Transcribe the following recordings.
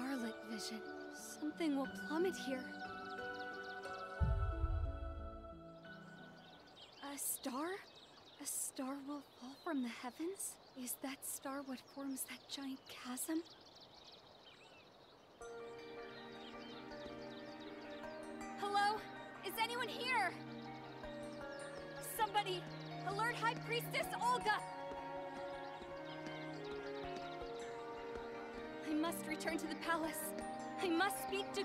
Scarlet vision. Something will plummet here. A star? A star will fall from the heavens? Is that star what forms that giant chasm? Hello? Is anyone here? Somebody! Alert High Priestess Olga! I must return to the palace. I must speak to...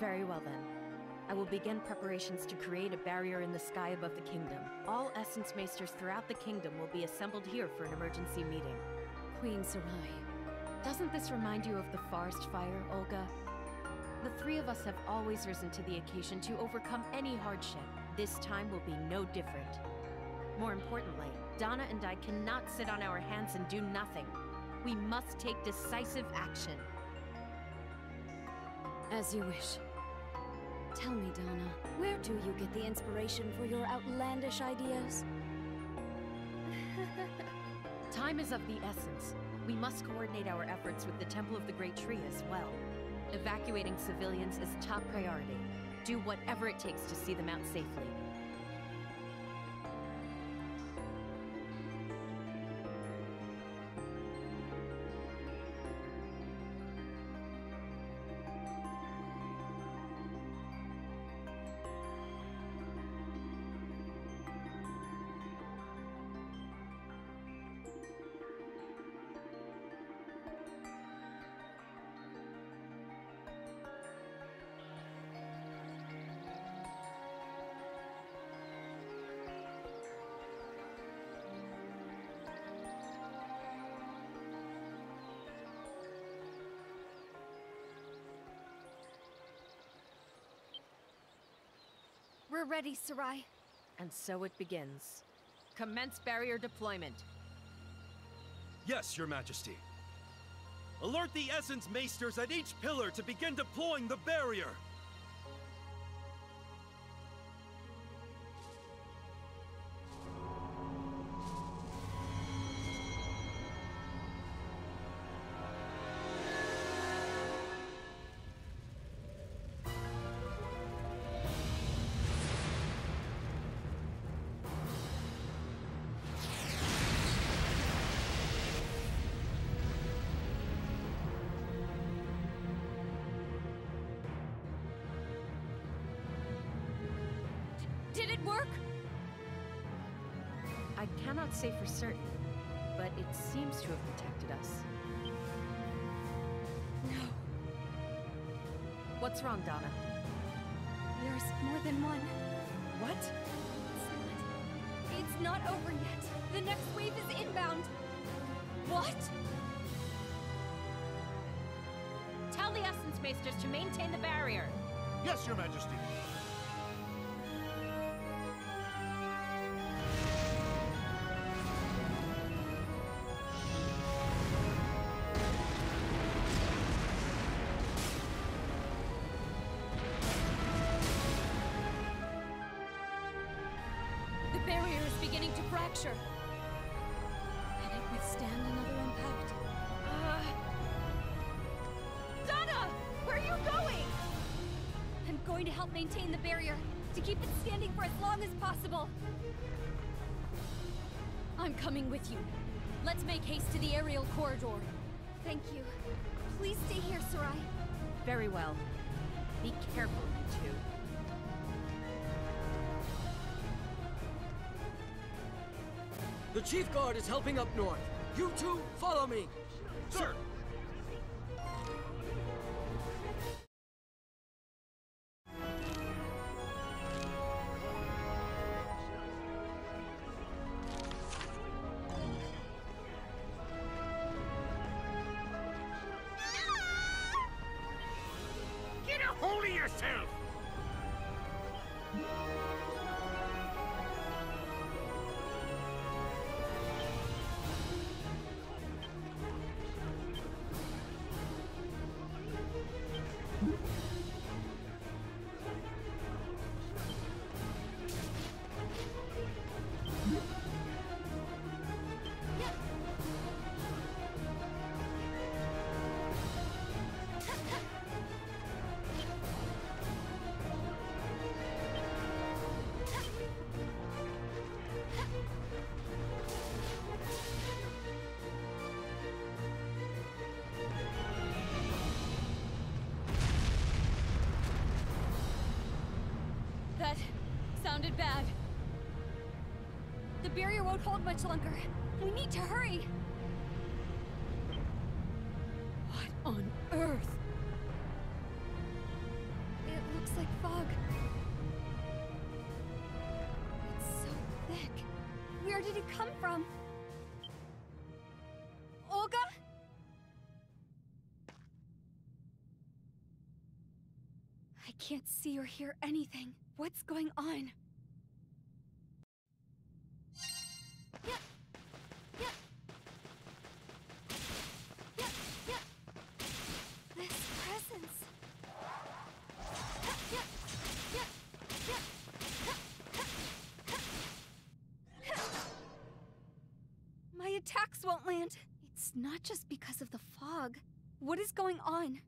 Very well then. I will begin preparations to create a barrier in the sky above the kingdom. All Essence Maesters throughout the kingdom will be assembled here for an emergency meeting. Queen Sarai. Doesn't this remind you of the forest fire, Olga? The three of us have always risen to the occasion to overcome any hardship. This time will be no different. More importantly, Dana and I cannot sit on our hands and do nothing. We must take decisive action. As you wish. Tell me, Dana, where do you get the inspiration for your outlandish ideas? Time is of the essence. We must coordinate our efforts with the Temple of the Great Tree as well. Evacuating civilians is top priority. Do whatever it takes to see them out safely. We're ready, Sarai. And so it begins. Commence barrier deployment. Yes, Your Majesty. Alert the Essence Maesters at each pillar to begin deploying the barrier! Say for certain, but it seems to have protected us. No. What's wrong, Dana? There's more than one. What? It's not over yet. The next wave is inbound. What? Tell the Essence Maesters to maintain the barrier. Yes, Your Majesty. The beginning to fracture. Can it withstand another impact? Uh... Dana! Where are you going? I'm going to help maintain the barrier, to keep it standing for as long as possible. I'm coming with you. Let's make haste to the aerial corridor. Thank you. Please stay here, Sarai. Very well. Be careful, you two. The Chief Guard is helping up north. You two, follow me. Sir! Barrier won't hold much longer. We need to hurry. What on earth? It looks like fog. It's so thick. Where did it come from? Olga? I can't see or hear anything. What's going on? What is going on?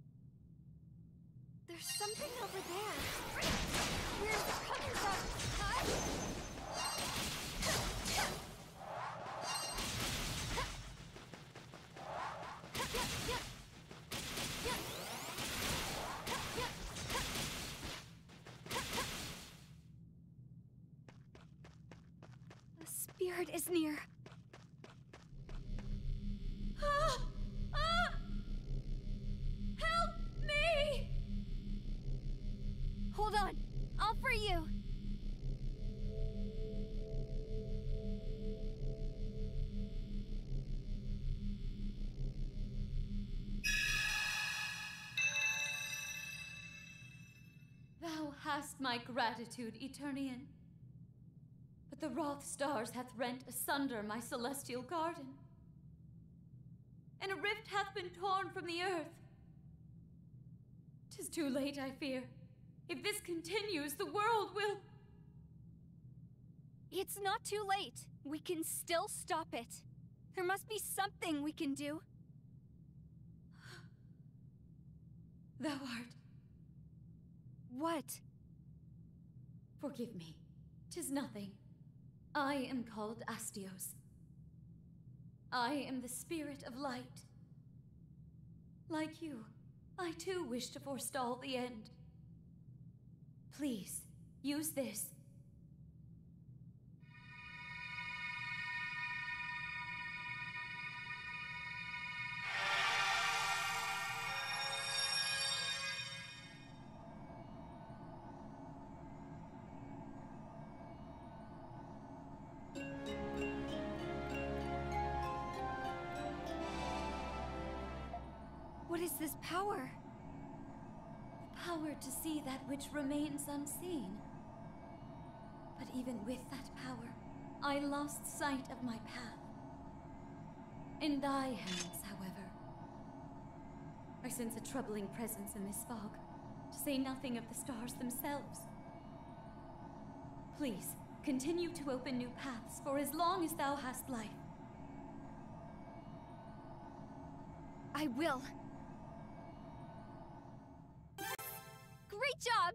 There's something over there. Where's it coming from? Huh? Spirit is near. My gratitude, Eternian. But the wroth stars hath rent asunder my celestial garden. And a rift hath been torn from the earth. Tis too late, I fear. If this continues, the world will. It's not too late. We can still stop it. There must be something we can do. Thou art. What? Forgive me. Tis nothing. I am called Astios. I am the spirit of light. Like you, I too wish to forestall the end. Please, use this. Which remains unseen. But even with that power, I lost sight of my path. In thy hands, however, I sense a troubling presence in this fog, to say nothing of the stars themselves. Please, Continue to open new paths for as long as thou hast life. I will. Job!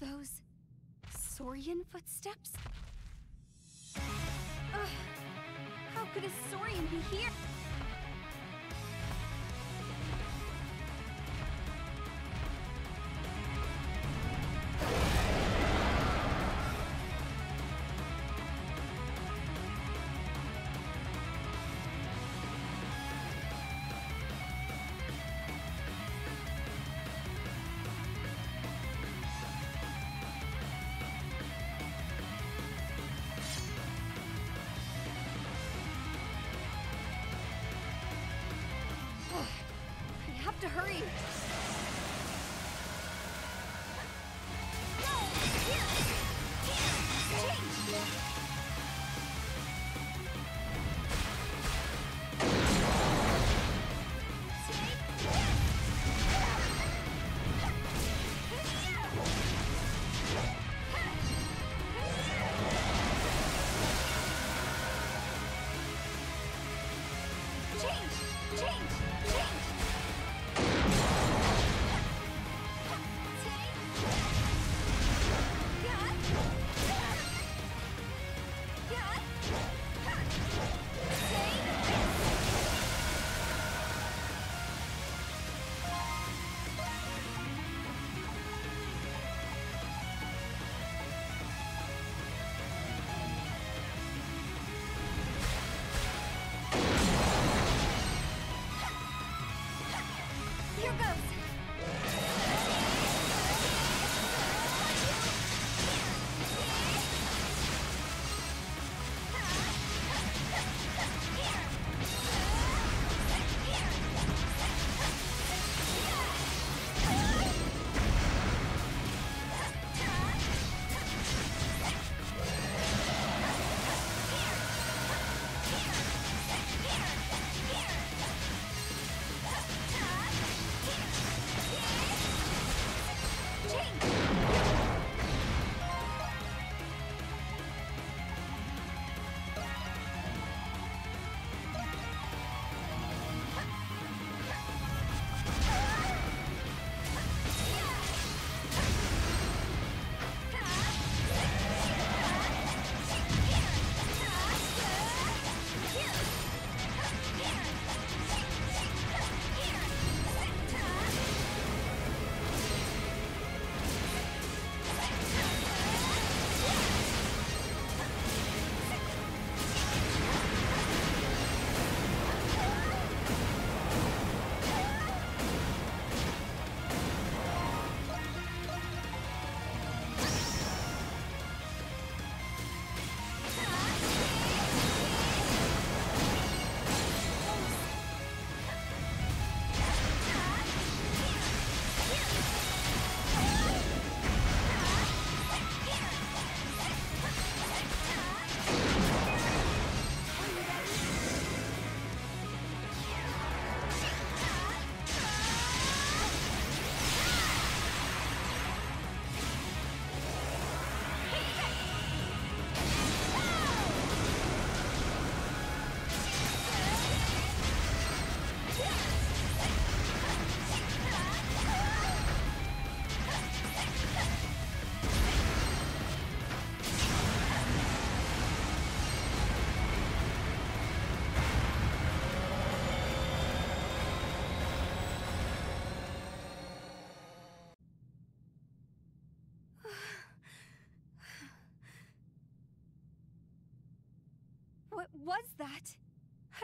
Those Saurian footsteps? Ugh, how could a Saurian be here? Have to hurry.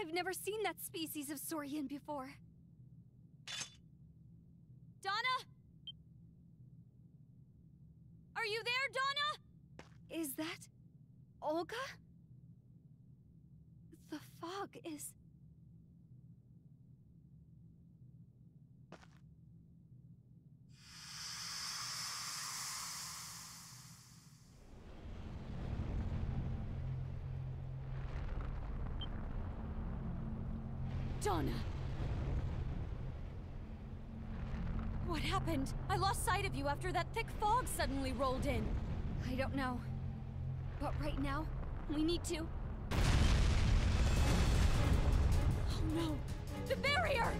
I've never seen that species of Saurian before. Dana? Are you you there, Dana? Is that Olga? The fog is. Dana! What happened? I lost sight of you after that thick fog suddenly rolled in. I don't know. But right now, we need to. Oh no! The barrier!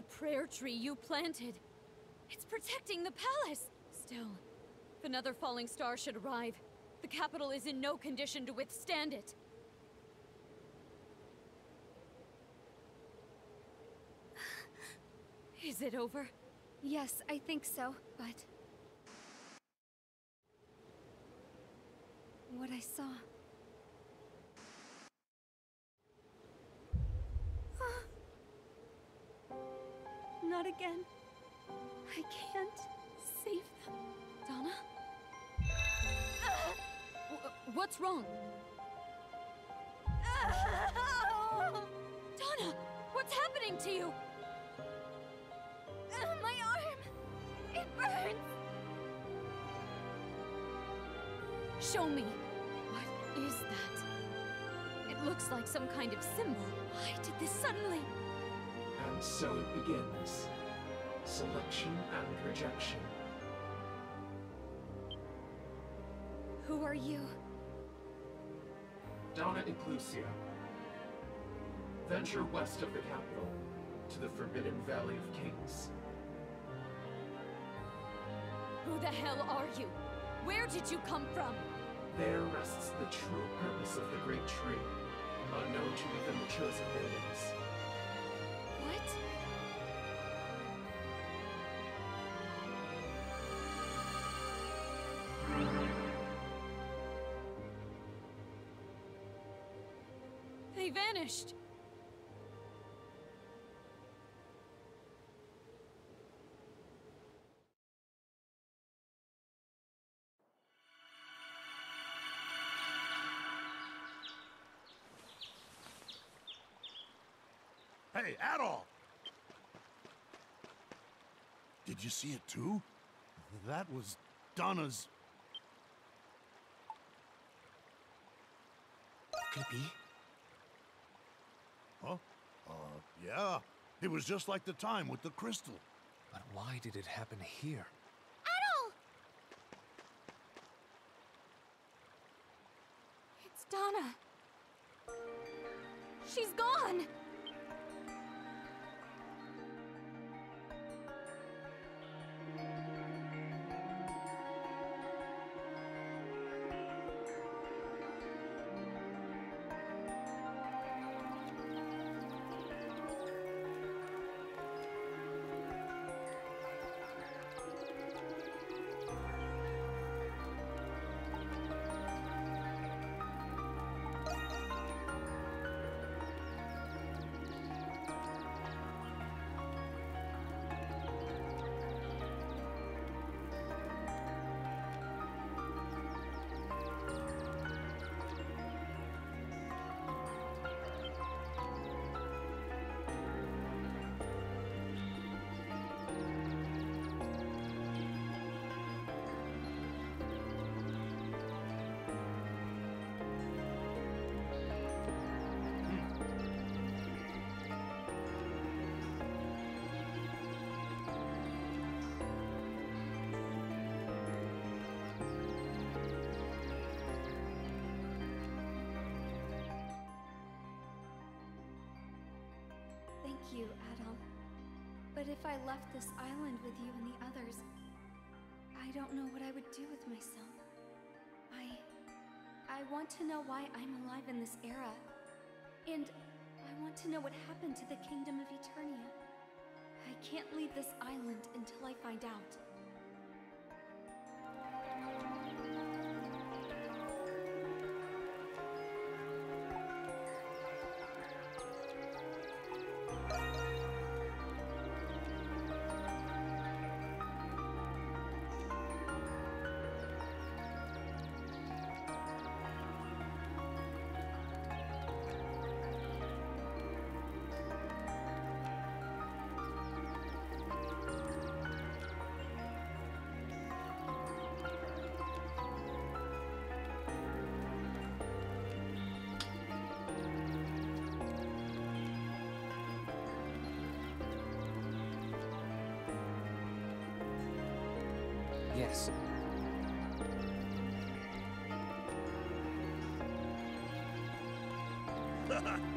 The prayer tree you planted. It's protecting the palace. Still, if another falling star should arrive, the capital is in no condition to withstand it. Is it over? Yes, I think so, but. What I saw. Again. I can't save them. Dana? What's wrong? Dana, what's happening to you? Uh, my arm! It burns! Show me. What is that? It looks like some kind of symbol. Why did this suddenly? And so it begins. Selection and rejection. Who are you? Dana Iclucia. Venture west of the capital, to the Forbidden Valley of Kings. Who the hell are you? Where did you come from? There rests the true purpose of the Great Tree, unknown to even the chosen maidens. They vanished. Hey, Adol! Did you see it too? That was Dana's. Could it be? Huh? Uh, yeah. It was just like the time with the crystal. But why did it happen here? If I left this island with you and the others, I don't know what I would do with myself. I. I want to know why I'm alive in this era. And I want to know what happened to the Kingdom of Eternia. I can't leave this island until I find out. Ha ha ha!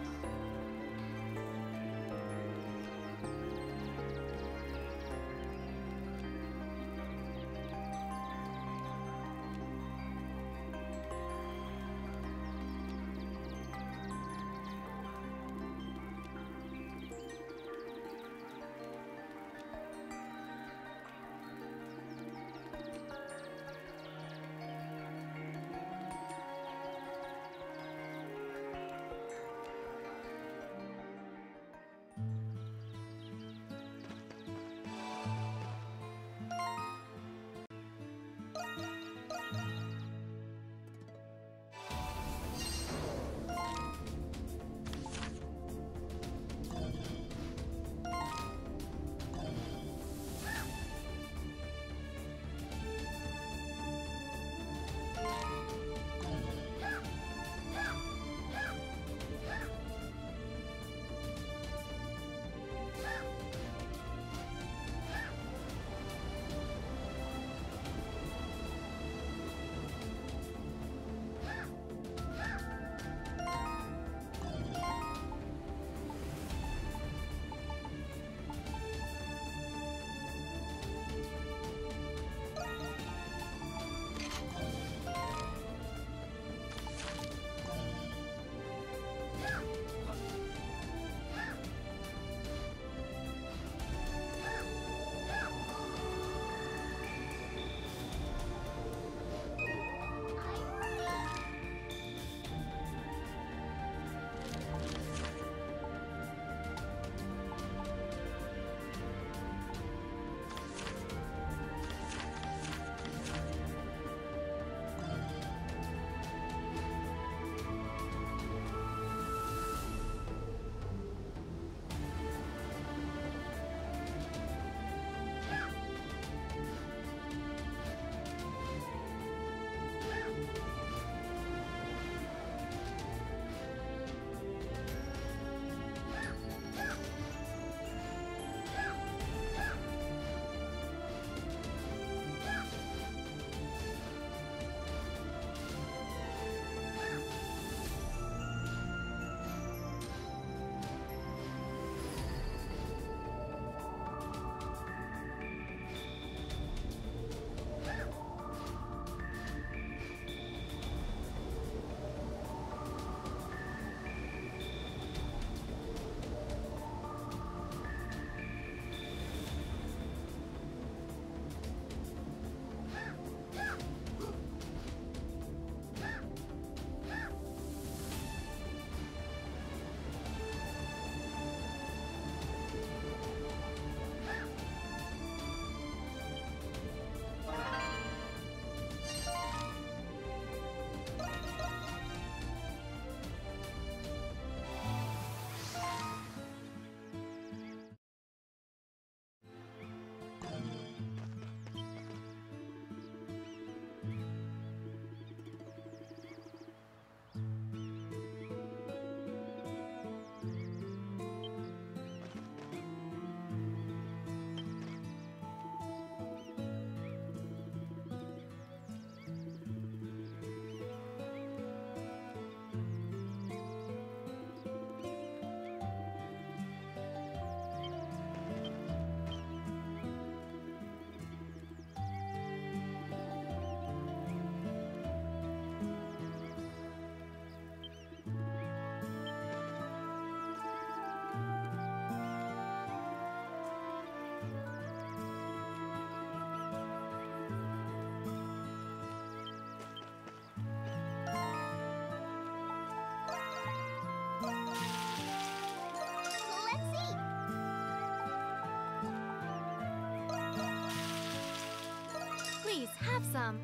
Have some.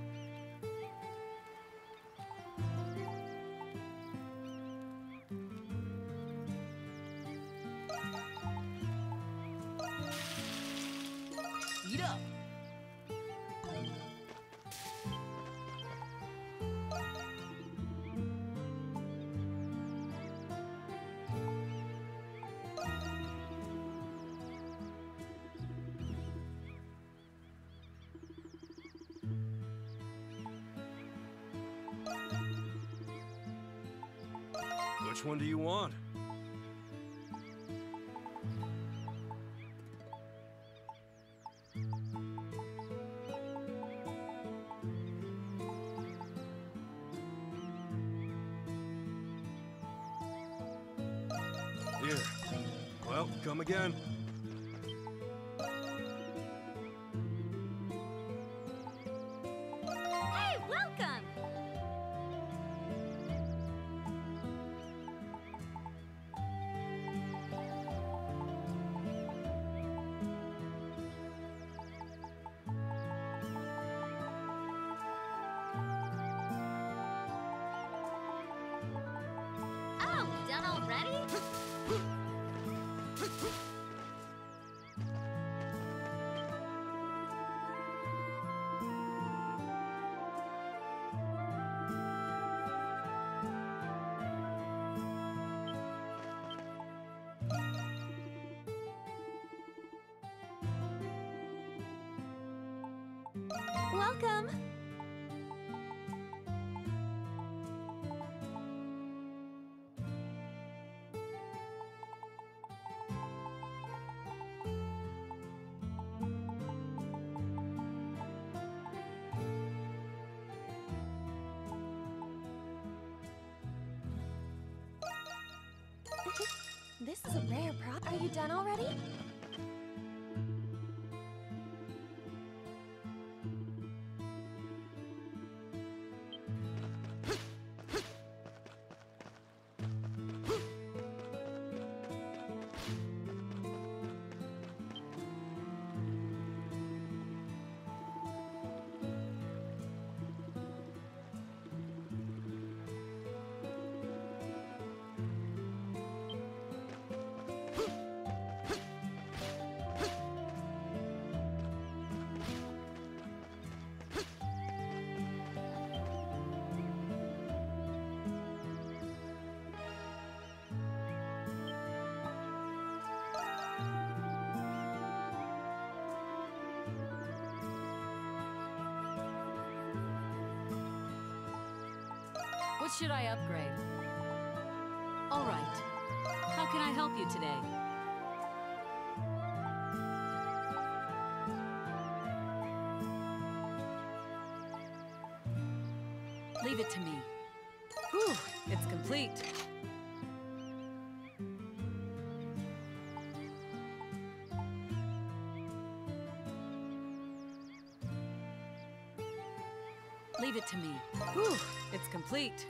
Eat up! Which one do you want? Welcome! this is a rare prop. Are you done already? What should I upgrade? All right. How can I help you today? Leave it to me. Whew, it's complete. It to me. Whew, it's complete.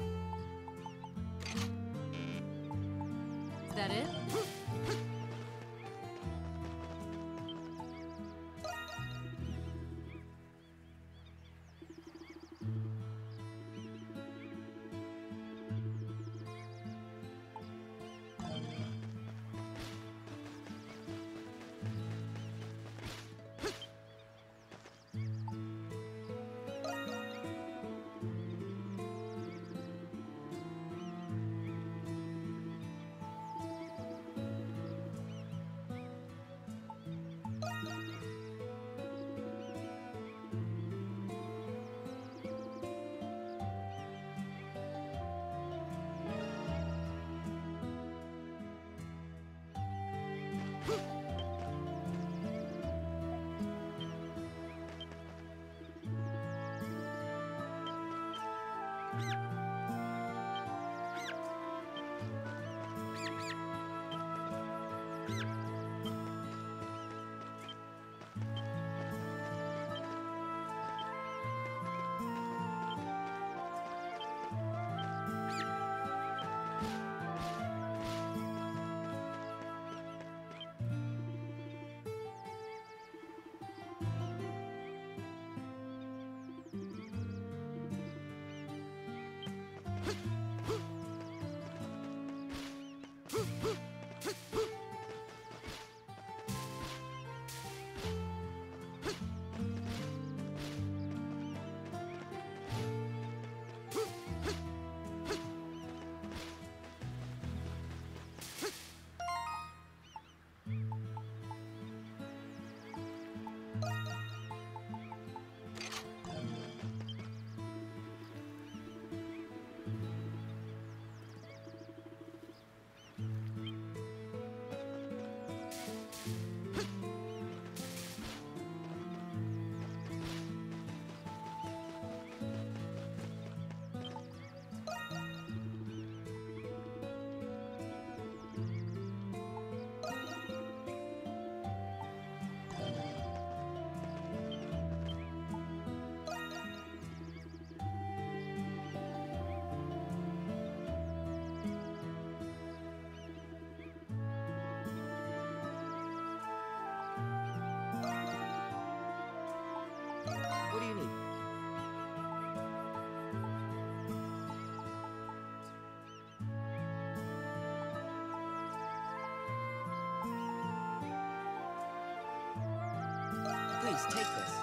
Please take this.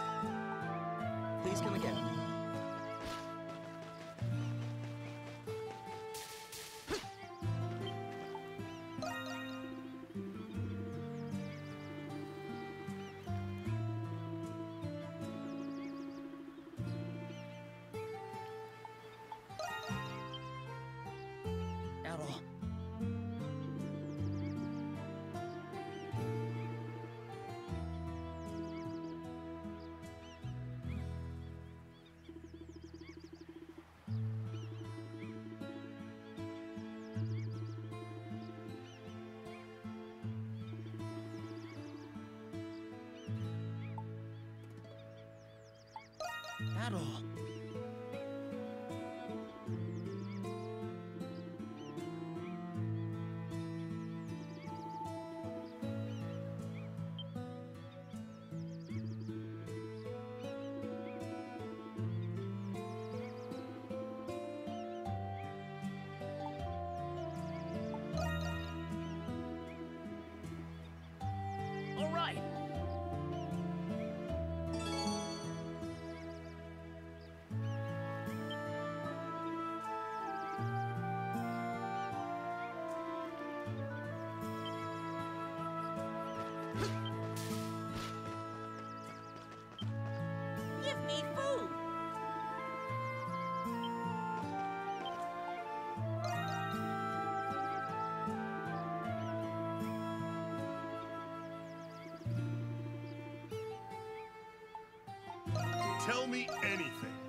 Please come again. Errol. All Tell me anything.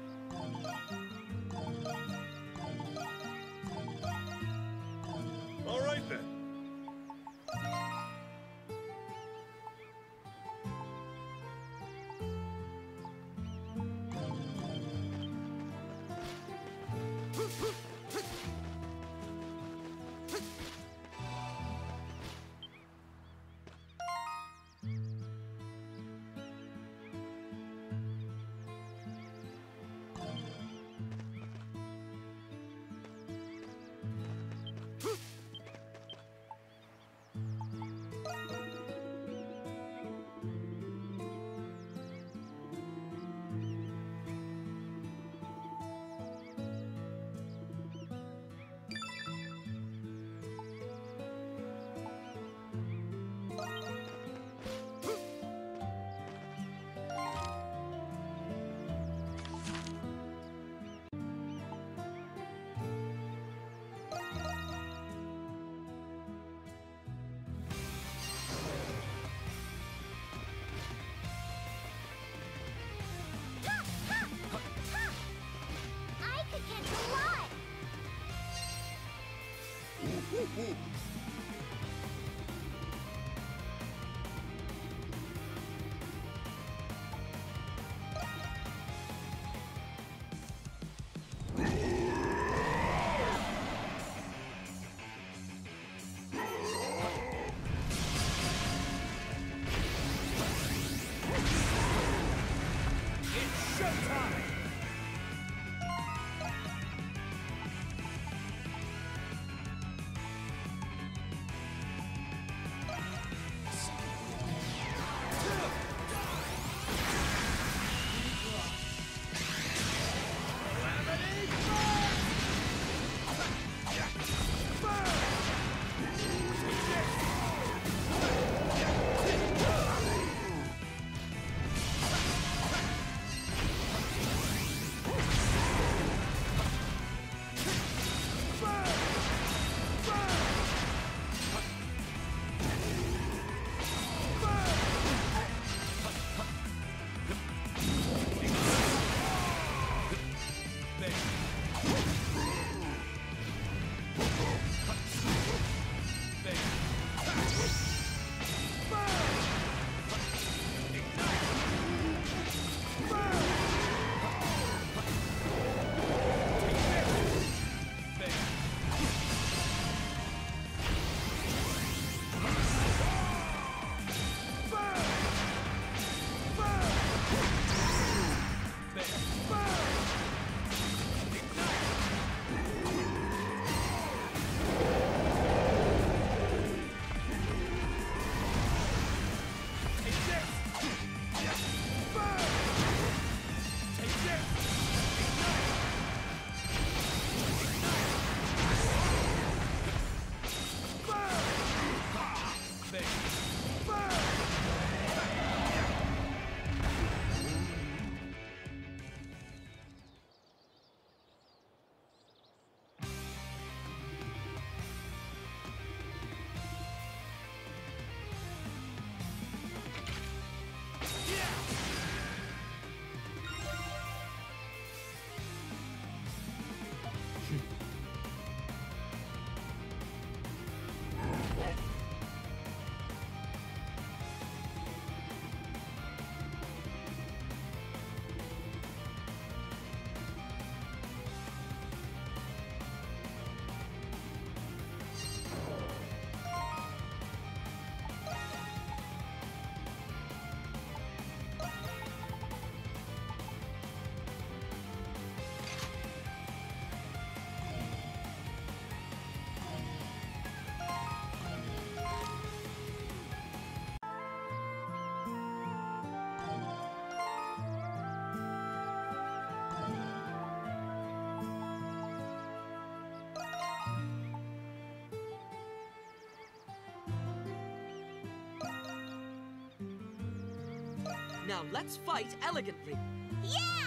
Now let's fight elegantly. Yeah!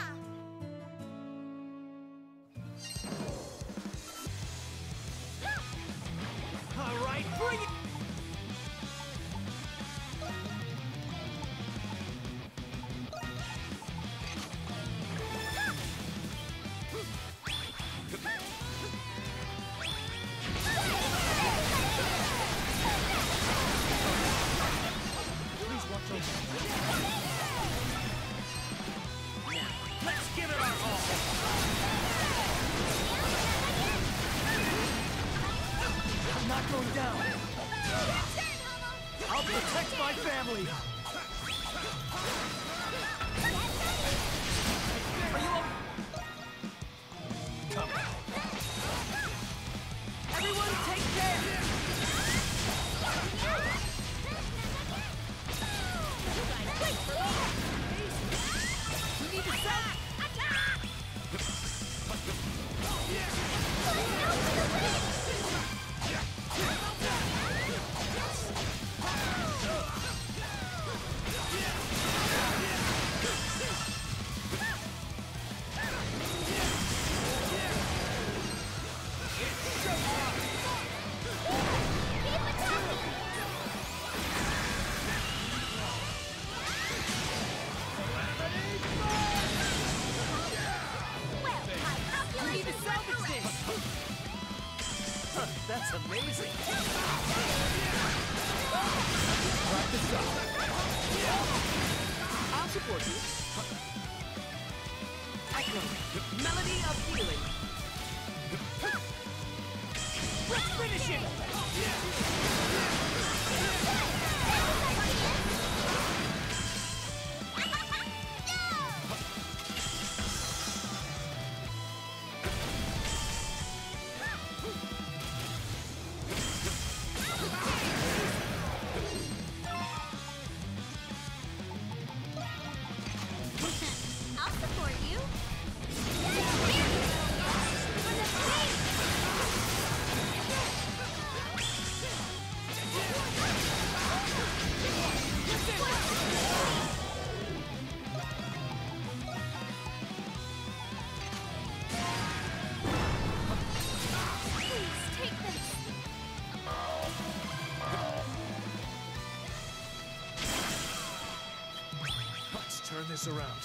this around.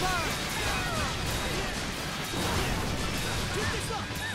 Burn! Get this up!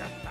やった。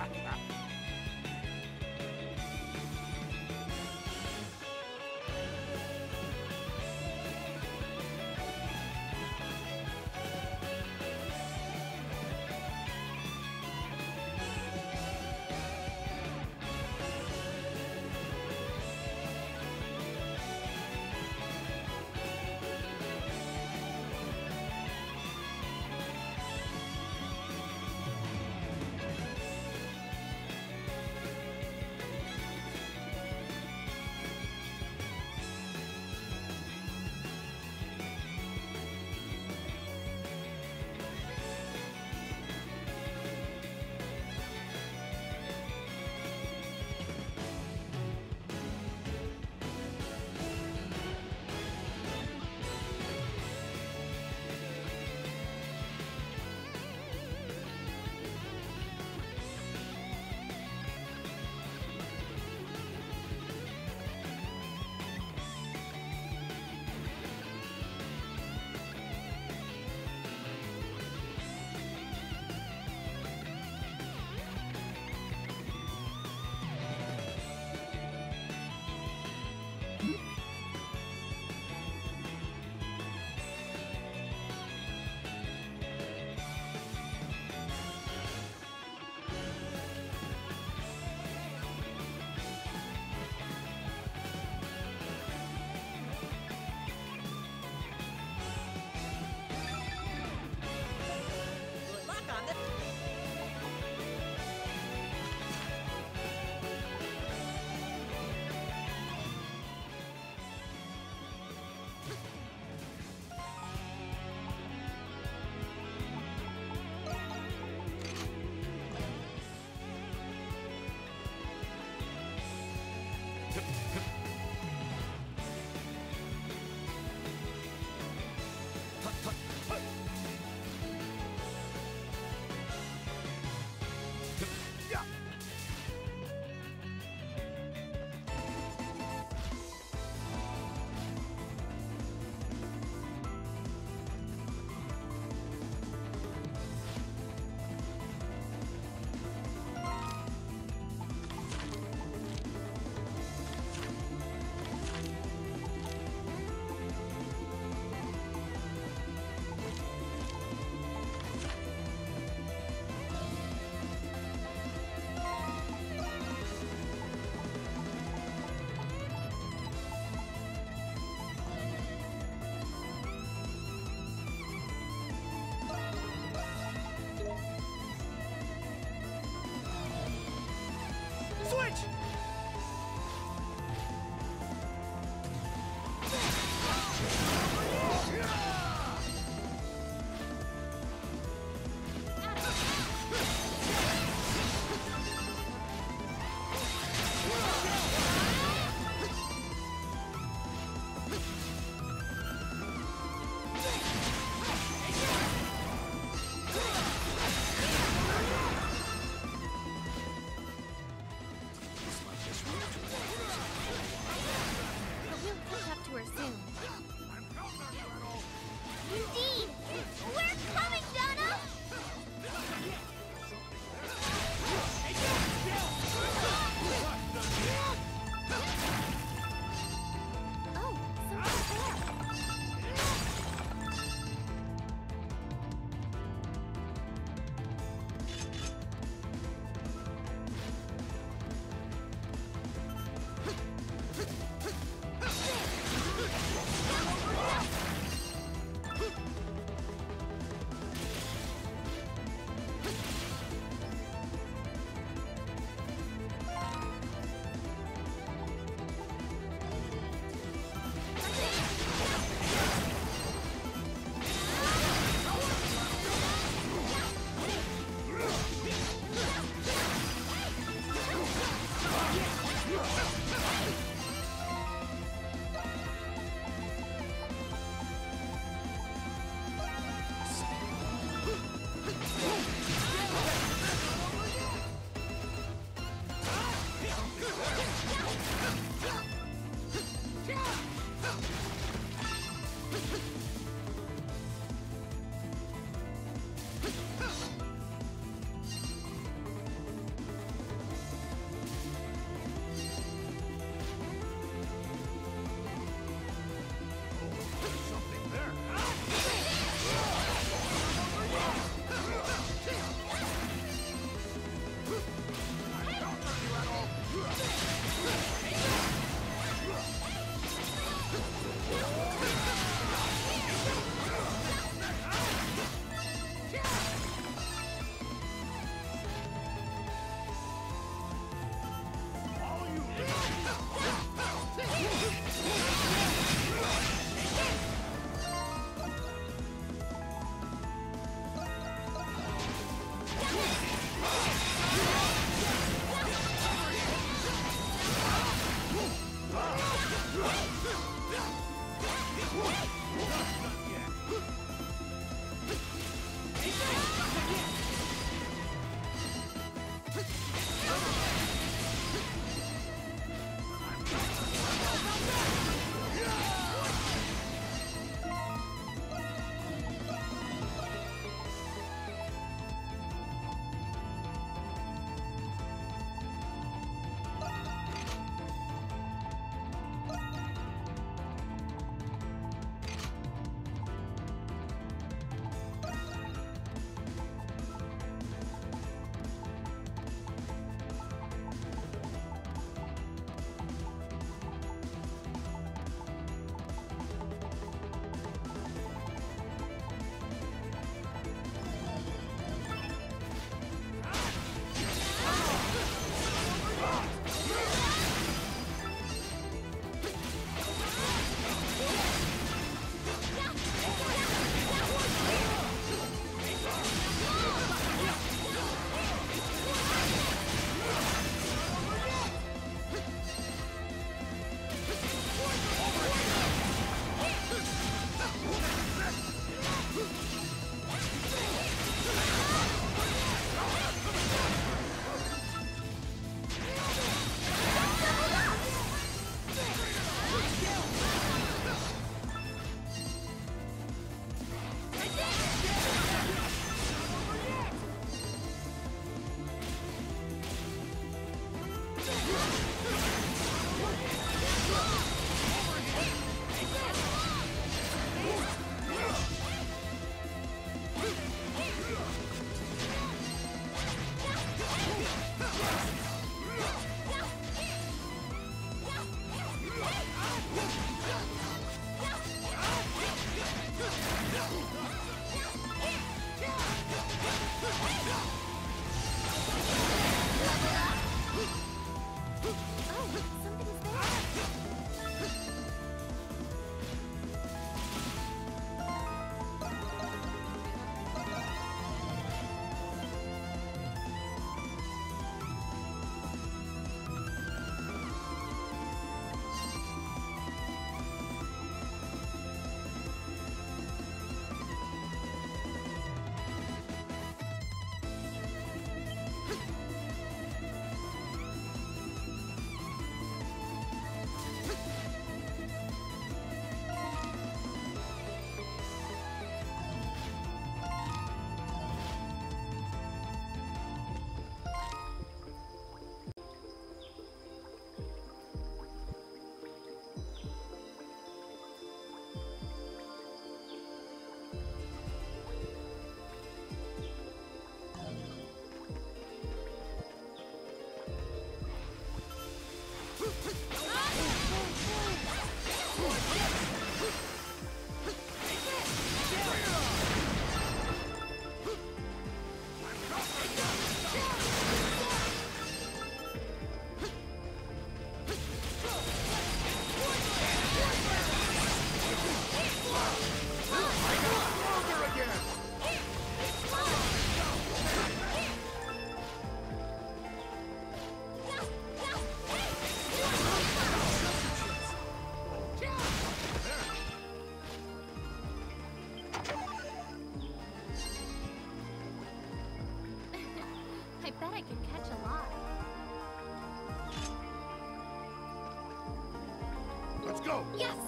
Go! Yes,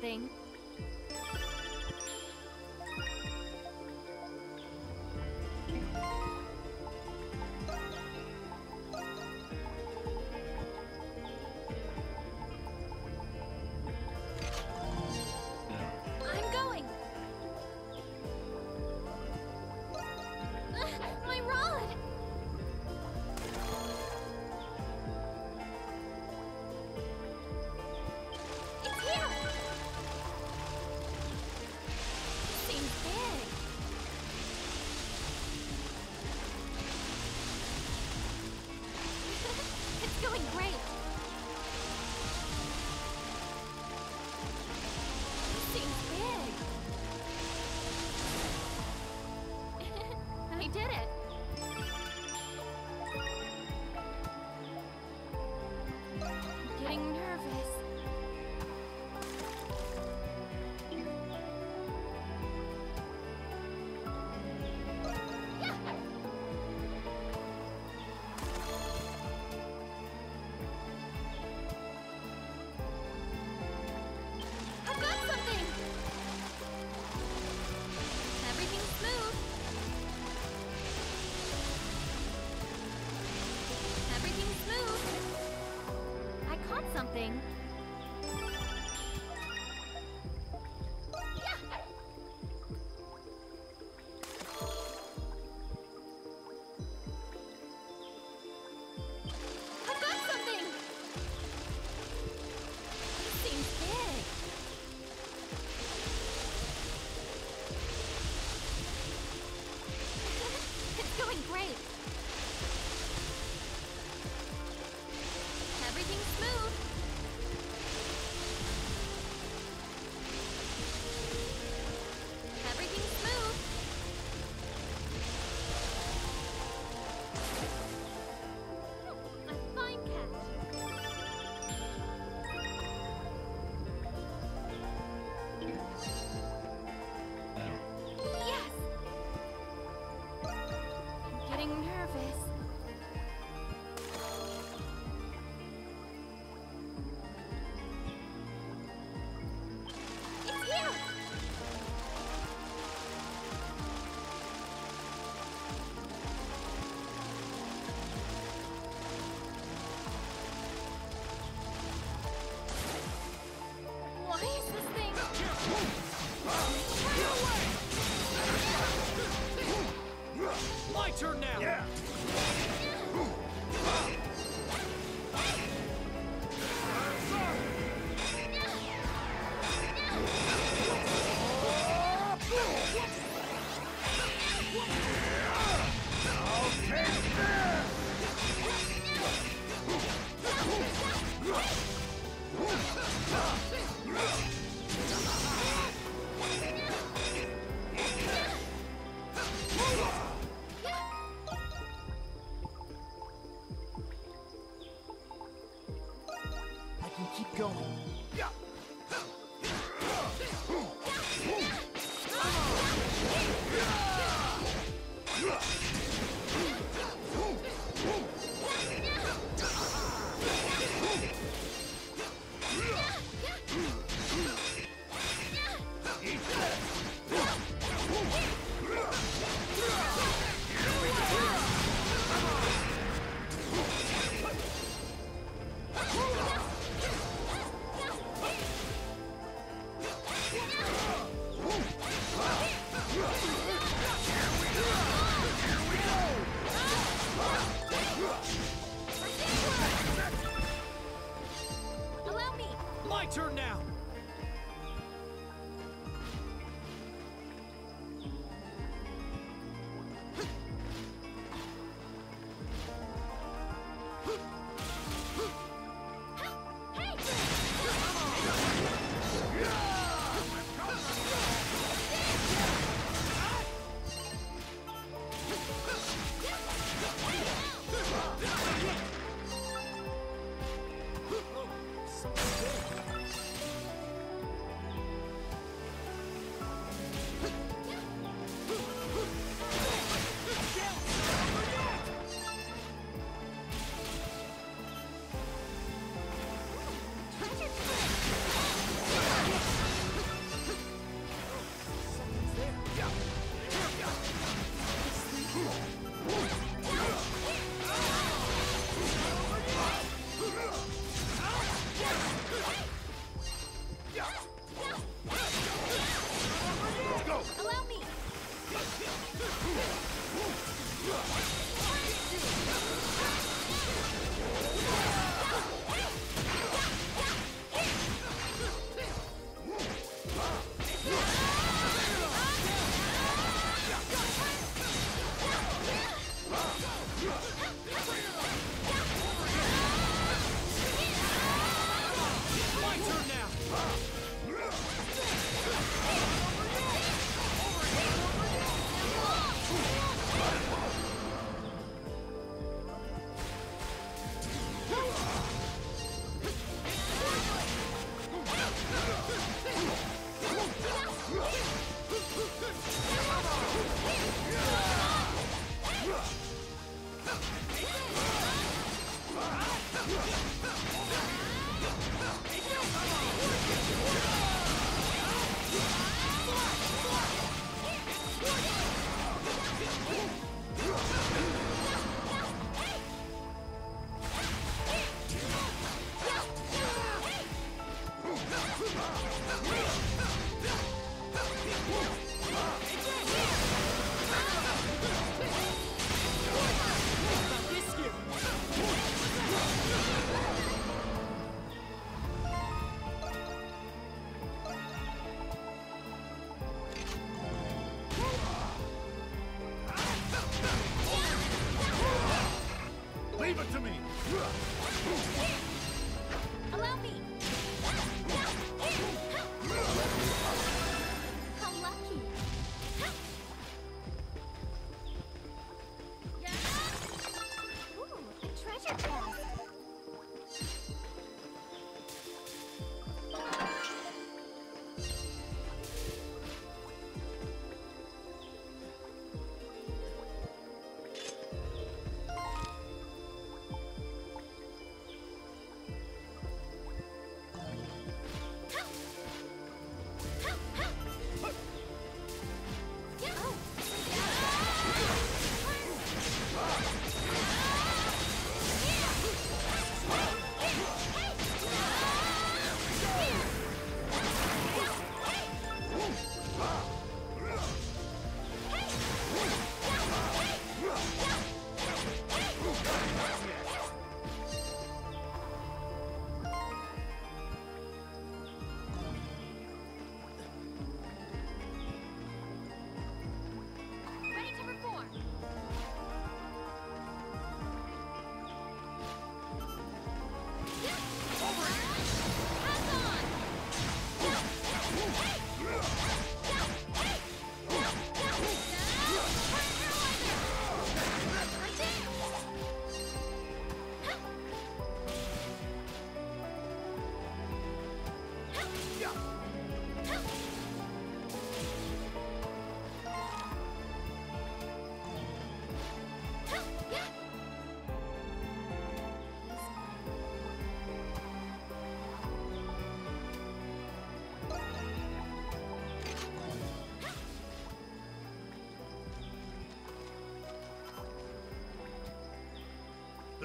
something. Something.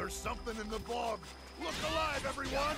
There's something in the bog! Look alive, everyone!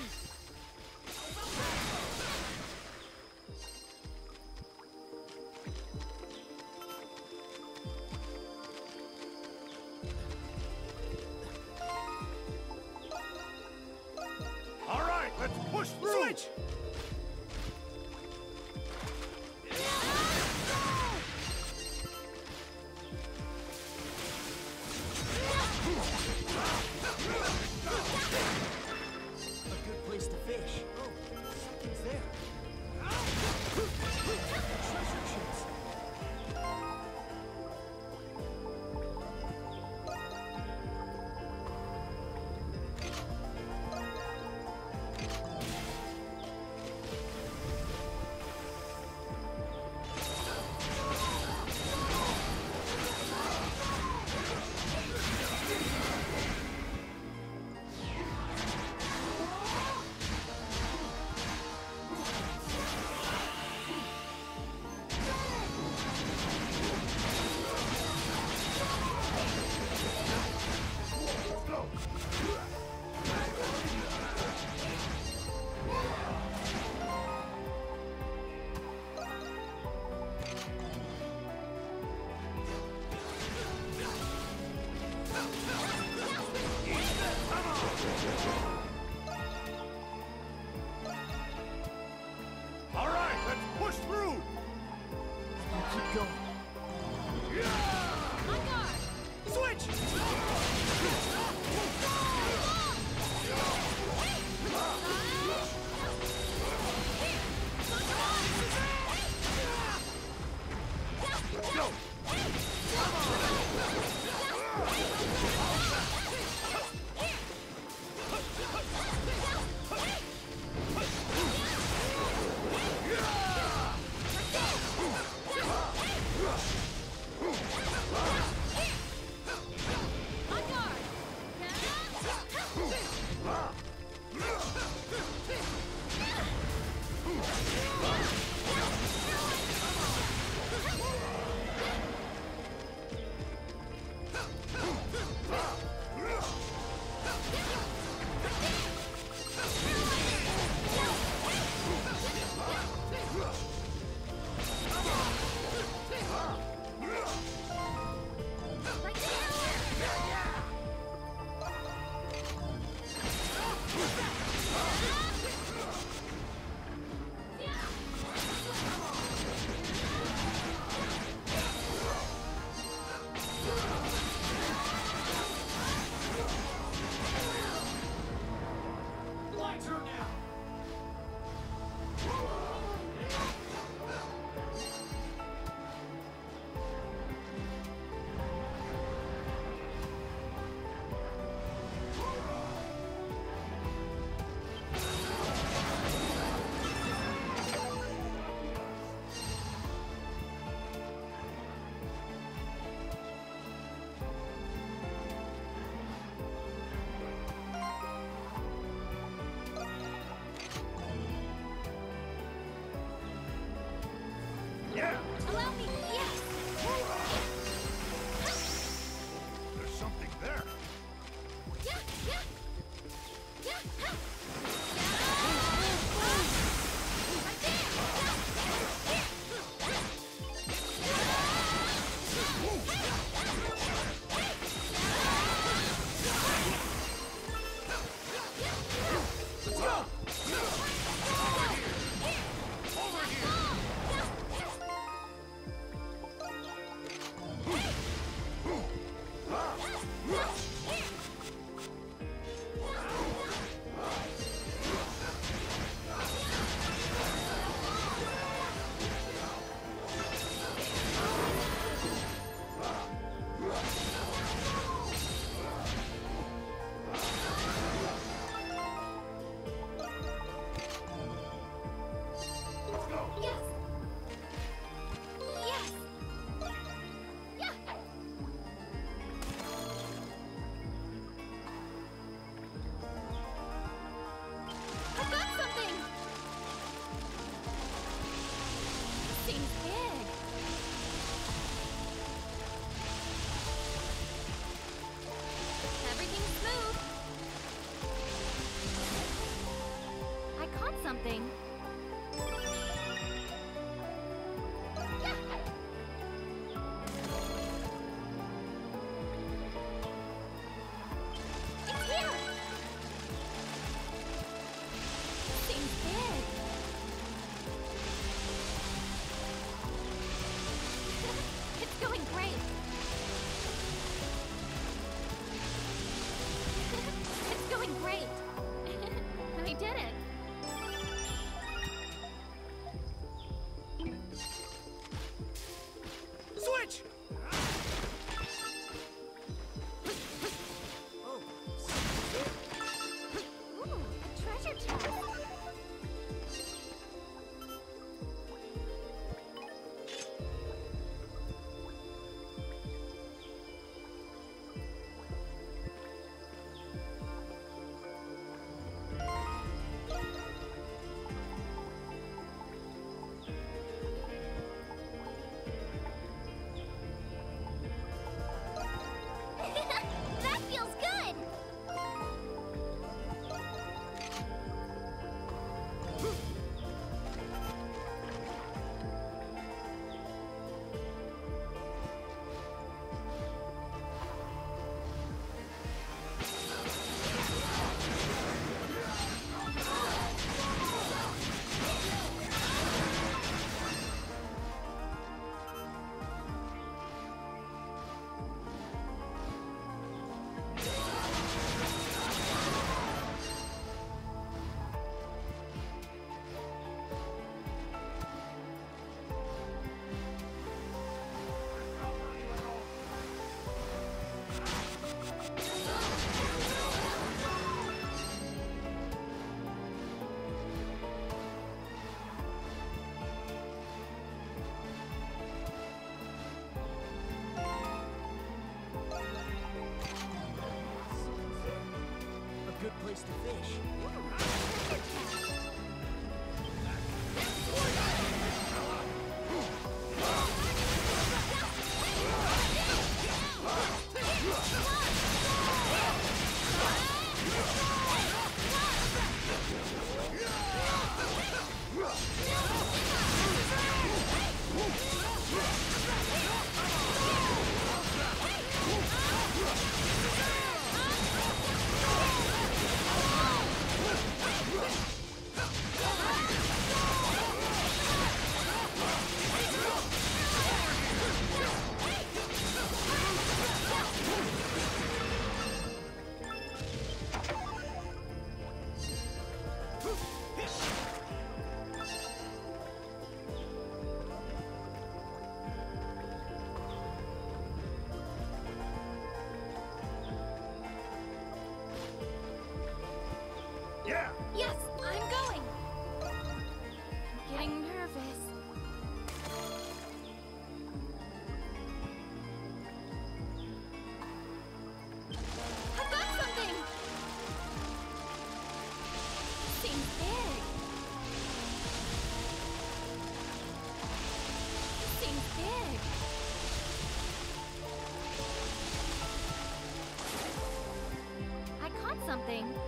对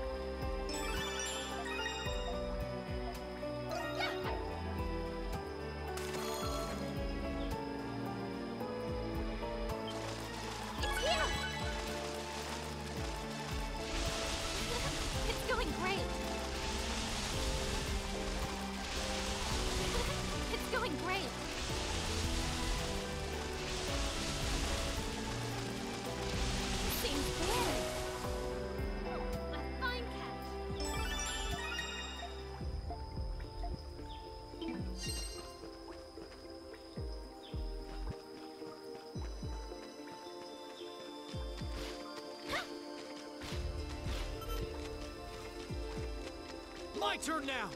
My turn now!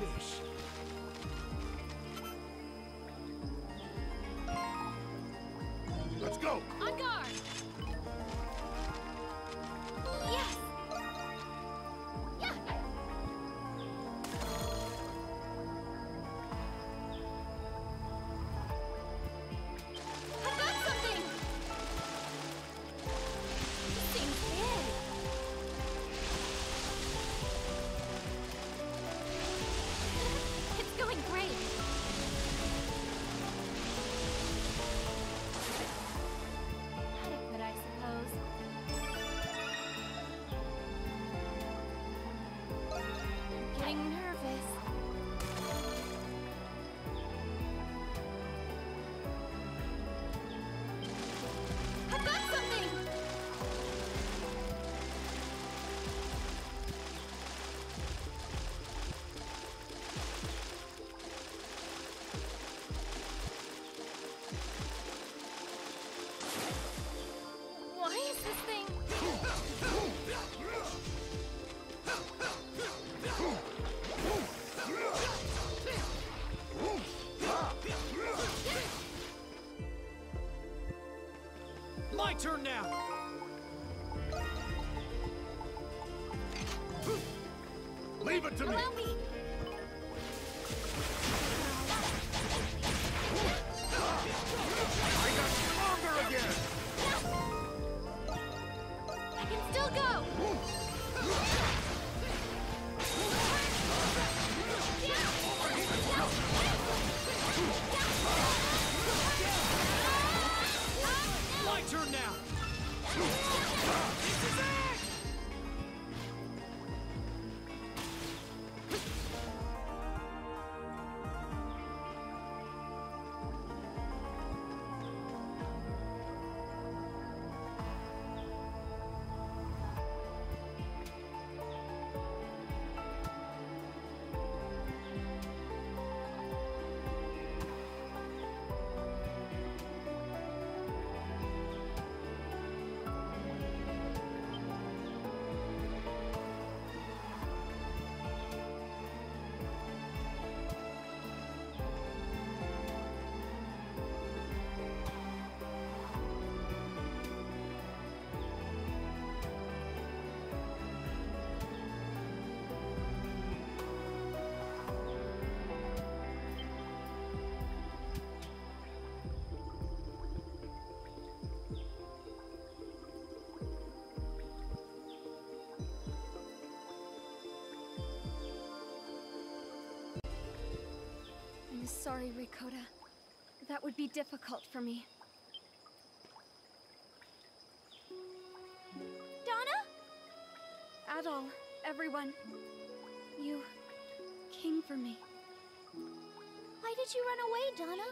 Fish. Turn now! Sorry, Ricotta. That would be difficult for me. Dana? Adol, everyone. You came for me. Why did you run away, Dana?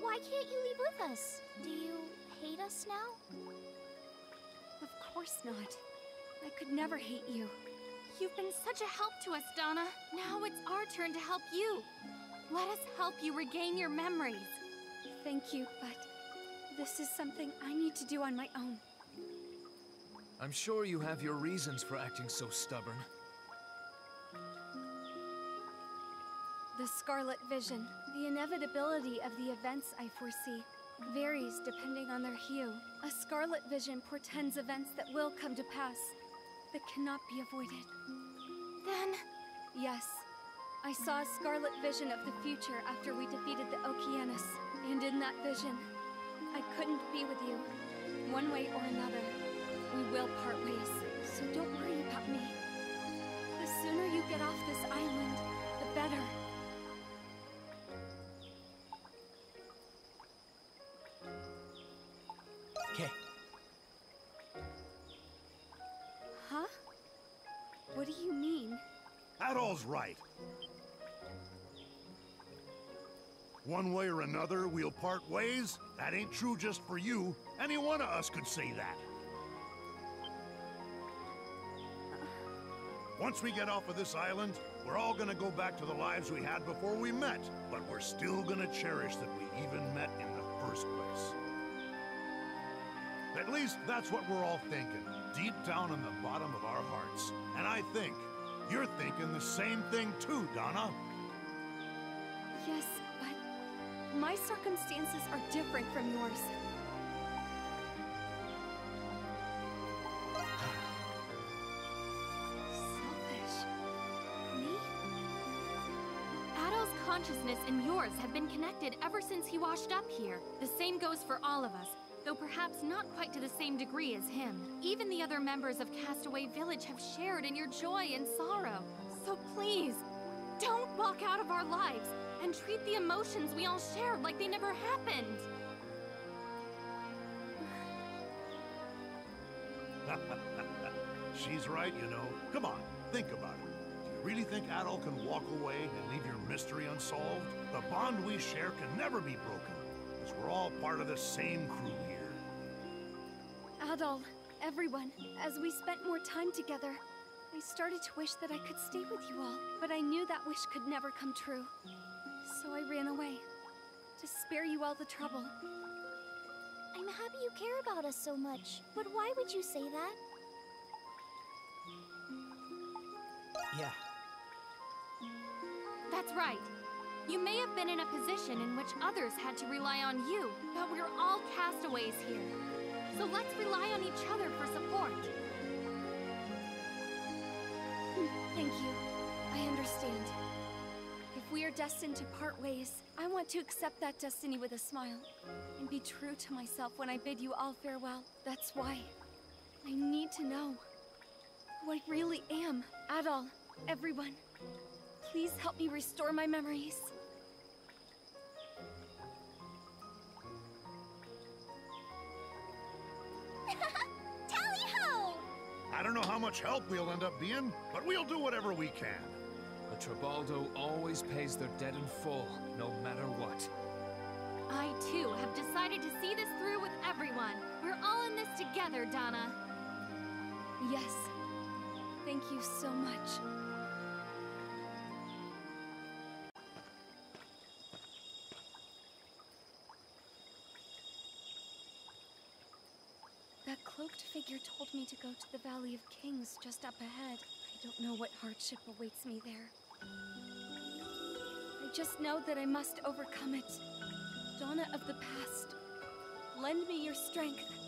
Why can't you leave with us? Do you hate us now? Of course not. I could never hate you. You've been such a help to us, Dana. Now it's our turn to help you. Let us help you regain your memories. Thank you, but this is something I need to do on my own. I'm sure you have your reasons for acting so stubborn. The Scarlet Vision, the inevitability of the events I foresee, varies depending on their hue. A Scarlet Vision portends events that will come to pass, that cannot be avoided. Then, Yes, I saw a Scarlet Vision of the future after we defeated the Okeanos. And in that vision, I couldn't be with you. One way or another, we will part ways. So don't worry about me. The sooner you get off this island, the better. Okay, Huh? What do you mean? Adol's right. One way or another we'll part ways, that ain't true just for you. Any one of us could say that. Once we get off of this island, we're all gonna go back to the lives we had before we met, but we're still gonna cherish that we even met in the first place. At least that's what we're all thinking, deep down in the bottom of our hearts. And I think you're thinking the same thing too, Dana. Yes, my circumstances are different from yours. Selfish. Me? Adol's consciousness and yours have been connected ever since he washed up here. The same goes for all of us, though perhaps not quite to the same degree as him. Even the other members of Castaway Village have shared in your joy and sorrow. So please, don't walk out of our lives and treat the emotions we all shared like they never happened. She's right, you know. Come on, think about it. Do you really think Adol can walk away and leave your mystery unsolved? The bond we share can never be broken, because we're all part of the same crew here. Adol, everyone, as we spent more time together, I started to wish that I could stay with you all, but I knew that wish could never come true. So I ran away, to spare you all the trouble. I'm happy you care about us so much, but why would you say that? Yeah. That's right. You may have been in a position in which others had to rely on you, but we're all castaways here. So let's rely on each other for support. Hmm, Thank you. I understand. If we are destined to part ways, I want to accept that destiny with a smile and be true to myself when I bid you all farewell. That's why I need to know who I really am. Adol, everyone, please help me restore my memories. Tally ho! I don't know how much help we'll end up being, but we'll do whatever we can. Tribaldo always pays their debt in full, no matter what. I, too, have decided to see this through with everyone. We're all in this together, Dana. Yes. Thank you so much. That cloaked figure told me to go to the Valley of Kings just up ahead. I don't know what hardship awaits me there. I just know that I must overcome it. Dana of the past, lend me your strength.